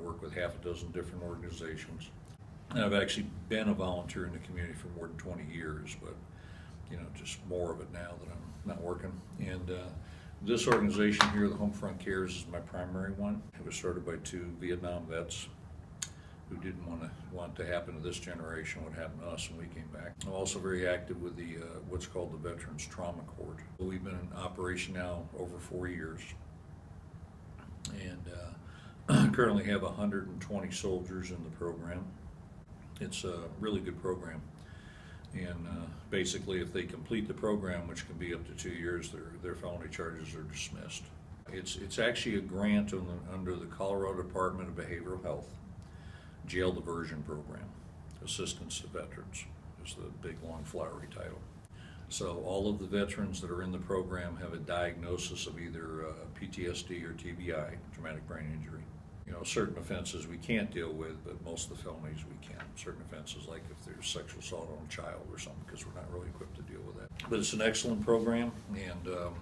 work with half a dozen different organizations. And I've actually been a volunteer in the community for more than 20 years, but, you know, just more of it now that I'm not working. And uh, this organization here, the Homefront Cares, is my primary one. It was started by two Vietnam vets who didn't want to want to happen to this generation what happened to us when we came back. I'm also very active with the uh, what's called the Veterans Trauma Court. We've been in operation now over four years, and uh, currently have 120 soldiers in the program. It's a really good program, and uh, basically, if they complete the program, which can be up to two years, their their felony charges are dismissed. It's it's actually a grant the, under the Colorado Department of Behavioral Health jail diversion program, assistance to veterans is the big long flowery title. So all of the veterans that are in the program have a diagnosis of either uh, PTSD or TBI, traumatic brain injury. You know, certain offenses we can't deal with, but most of the felonies we can. Certain offenses, like if there's sexual assault on a child or something, because we're not really equipped to deal with that. But it's an excellent program, and um,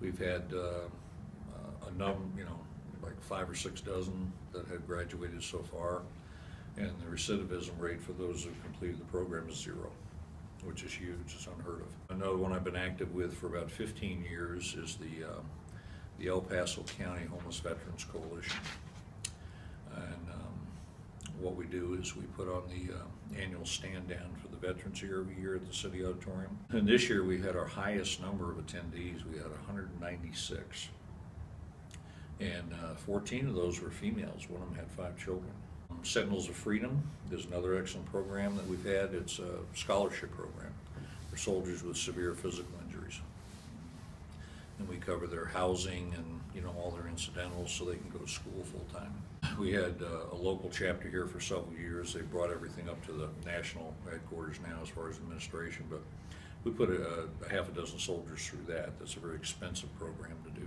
we've had uh, a num, you know, like five or six dozen that have graduated so far. And the recidivism rate for those who completed the program is zero, which is huge, it's unheard of. Another one I've been active with for about fifteen years is the, uh, the El Paso County Homeless Veterans Coalition. What we do is we put on the, uh, annual stand down for the veterans here every year at the city auditorium. And this year we had our highest number of attendees, we had hundred and ninety-six. And uh, 14 of those were females. One of them had five children. Um, Sentinels of Freedom is another excellent program that we've had. It's a scholarship program for soldiers with severe physical injuries. And we cover their housing and, you know, all their incidentals so they can go to school full-time. We had uh, a local chapter here for several years. They brought everything up to the national headquarters now as far as administration, but we put a, a half a dozen soldiers through that. That's a very expensive program to do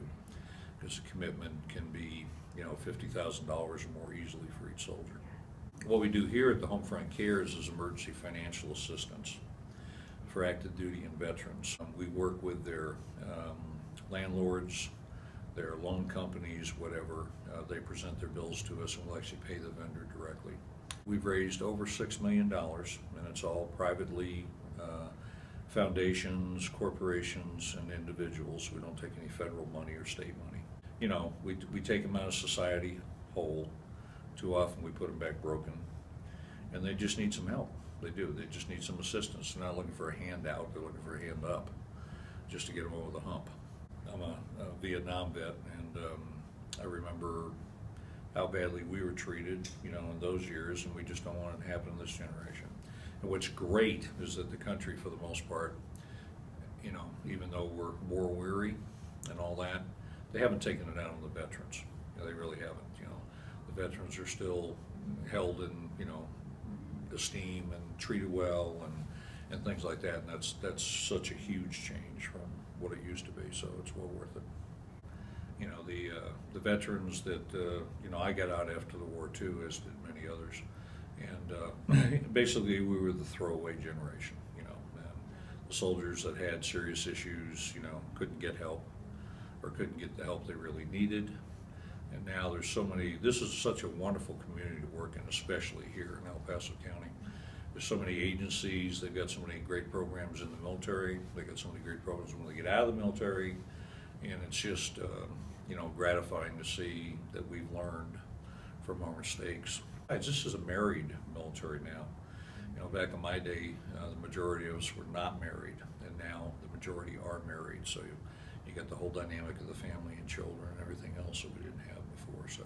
because the commitment can be, you know, fifty thousand dollars or more easily for each soldier. What we do here at the Homefront Cares is emergency financial assistance for active duty and veterans. Um, We work with their um, landlords, their loan companies, whatever. Uh, They present their bills to us and we'll actually pay the vendor directly. We've raised over six million dollars and it's all privately uh, foundations, corporations, and individuals. We don't take any federal money or state money. You know, we, we take them out of society whole. Too often we put them back broken. And they just need some help. They do. They just need some assistance. They're not looking for a handout, they're looking for a hand up, just to get them over the hump. I'm a, a Vietnam vet, and um, I remember how badly we were treated, you know, in those years, and we just don't want it to happen in this generation. And what's great is that the country, for the most part, you know, even though we're war weary and all that, they haven't taken it out on the veterans. You know, they really haven't. You know, the veterans are still held in, you know, esteem and treated well and and things like that. And that's that's such a huge change from what it used to be. So it's well worth it. You know, the uh, the veterans that uh, you know I got out after the war too, as did many others. And uh, basically, we were the throwaway generation. You know, and the soldiers that had serious issues, you know, couldn't get help or couldn't get the help they really needed. And now there's so many, this is such a wonderful community to work in, especially here in El Paso County. There's so many agencies, they've got so many great programs in the military, they've got so many great programs when they get out of the military, and it's just, um, you know, gratifying to see that we've learned from our mistakes. This is a married military now. You know, back in my day, uh, the majority of us were not married, and now the majority are married. So you, you get the whole dynamic of the family and children and everything else that we didn't have before. So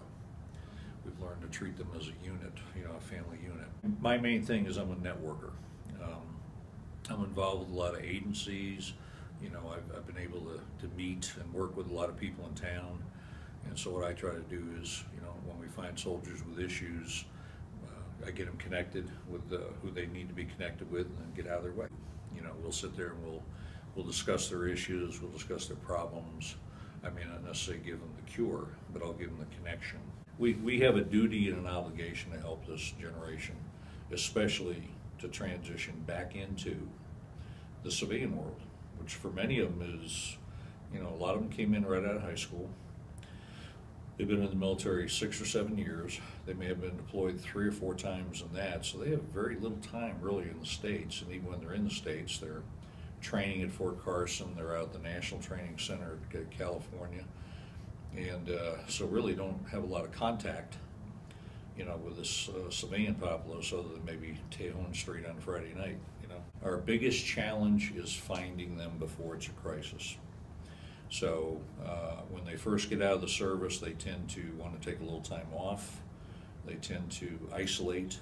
we've to treat them as a unit, you know, a family unit. My main thing is I'm a networker. Um, I'm involved with a lot of agencies. You know, I've, I've been able to, to meet and work with a lot of people in town. And so what I try to do is, you know, when we find soldiers with issues, uh, I get them connected with uh, who they need to be connected with and then get out of their way. You know, we'll sit there and we'll, we'll discuss their issues, we'll discuss their problems. I may not necessarily give them the cure, but I'll give them the connection. We, we have a duty and an obligation to help this generation, especially to transition back into the civilian world, which for many of them is, you know, a lot of them came in right out of high school. They've been in the military six or seven years. They may have been deployed three or four times in that, so they have very little time really in the States. And even when they're in the States, they're training at Fort Carson, they're out at the National Training Center at California. And uh, so really don't have a lot of contact, you know, with this uh, civilian populace other than maybe Tejon Street on Friday night, you know. Our biggest challenge is finding them before it's a crisis. So uh, when they first get out of the service, they tend to want to take a little time off. They tend to isolate.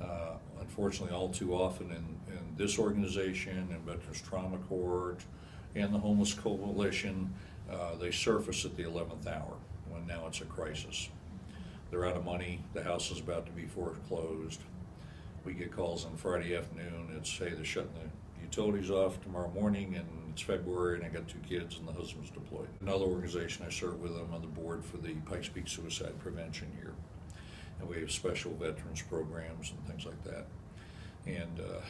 Uh, unfortunately, all too often in, in this organization and Veterans Trauma Court and the Homeless Coalition, uh, they surface at the 11th hour when now it's a crisis. They're out of money, the house is about to be foreclosed. We get calls on Friday afternoon, it's, hey, they're shutting the utilities off tomorrow morning and it's February and I got two kids and the husband's deployed. Another organization I serve with, I'm on the board for the Pikes Peak Suicide Prevention here. And we have special veterans programs and things like that. And uh,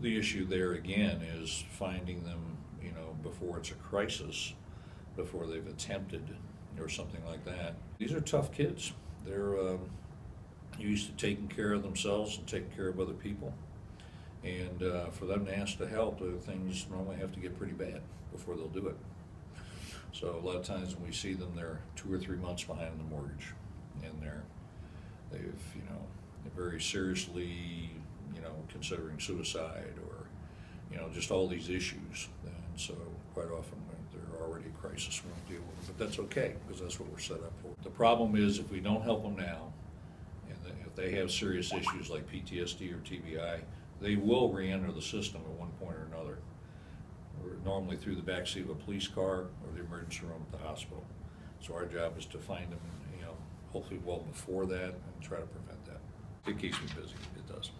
the issue there again is finding them, you know, before it's a crisis, before they've attempted or something like that. These are tough kids. They're um, used to taking care of themselves and taking care of other people. And uh, for them to ask to help, uh, things normally have to get pretty bad before they'll do it. So a lot of times when we see them, they're two or three months behind the mortgage, and they're they've you know they're very seriously you know considering suicide or you know just all these issues. And so quite often already a crisis we don't deal with, it. but that's okay because that's what we're set up for. The problem is if we don't help them now, and if they have serious issues like PTSD or TBI, they will re-enter the system at one point or another. Or normally through the backseat of a police car or the emergency room at the hospital. So our job is to find them, you know, hopefully well before that and try to prevent that. It keeps me busy, it does.